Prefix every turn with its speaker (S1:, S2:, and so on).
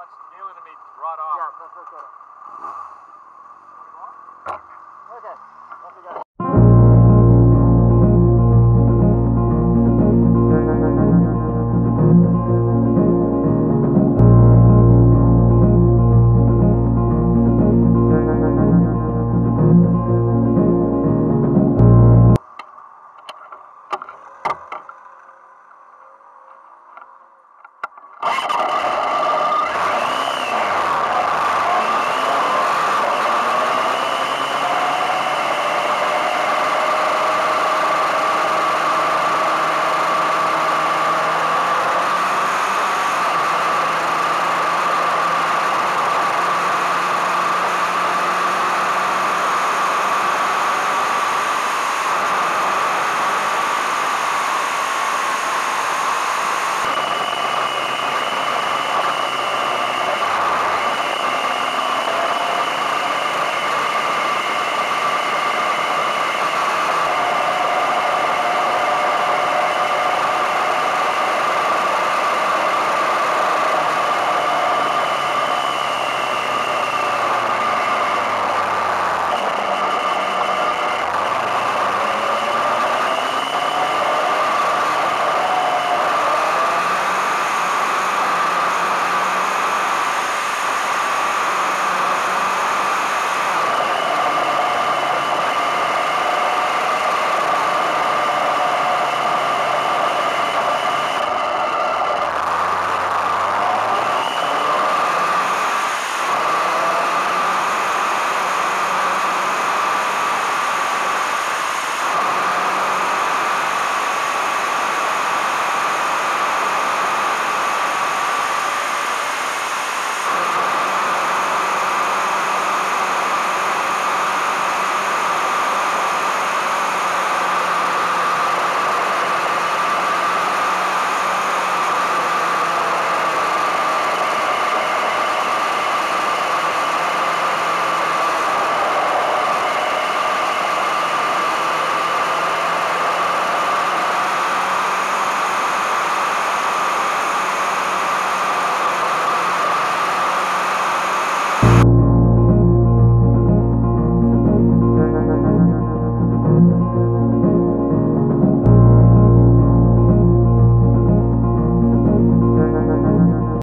S1: wants Galen to meet brought off.
S2: Yeah, let's look at it. Okay.